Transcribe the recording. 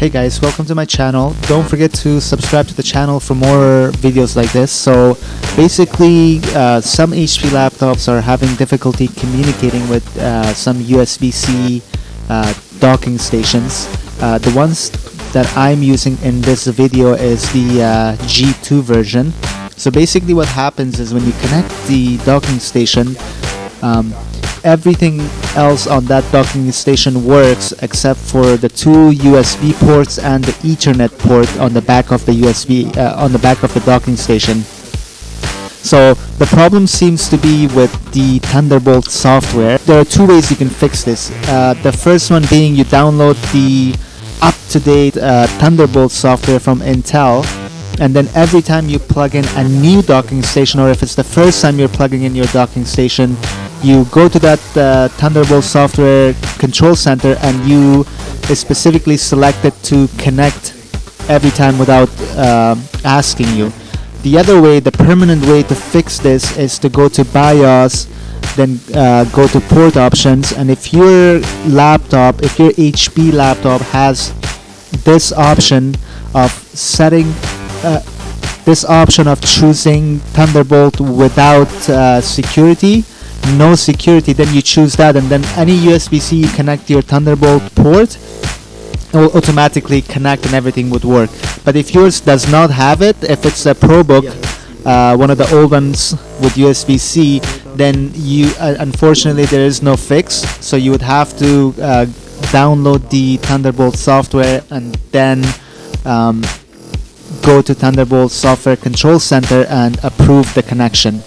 Hey guys, welcome to my channel. Don't forget to subscribe to the channel for more videos like this. So basically, uh, some HP laptops are having difficulty communicating with uh, some USB-C uh, docking stations. Uh, the ones that I'm using in this video is the uh, G2 version. So basically what happens is when you connect the docking station, um, everything else on that docking station works except for the two USB ports and the Ethernet port on the back of the USB uh, on the back of the docking station. So the problem seems to be with the Thunderbolt software. There are two ways you can fix this. Uh, the first one being you download the up-to-date uh, Thunderbolt software from Intel and then every time you plug in a new docking station or if it's the first time you're plugging in your docking station you go to that uh, Thunderbolt software control center and you specifically select it to connect every time without uh, asking you. The other way, the permanent way to fix this is to go to BIOS, then uh, go to port options, and if your laptop, if your HP laptop has this option of setting, uh, this option of choosing Thunderbolt without uh, security, no security then you choose that and then any USB-C you connect to your Thunderbolt port it will automatically connect and everything would work. But if yours does not have it if it's a ProBook uh, one of the old ones with USB-C then you uh, unfortunately there is no fix. So you would have to uh, download the Thunderbolt software and then um, go to Thunderbolt Software Control Center and approve the connection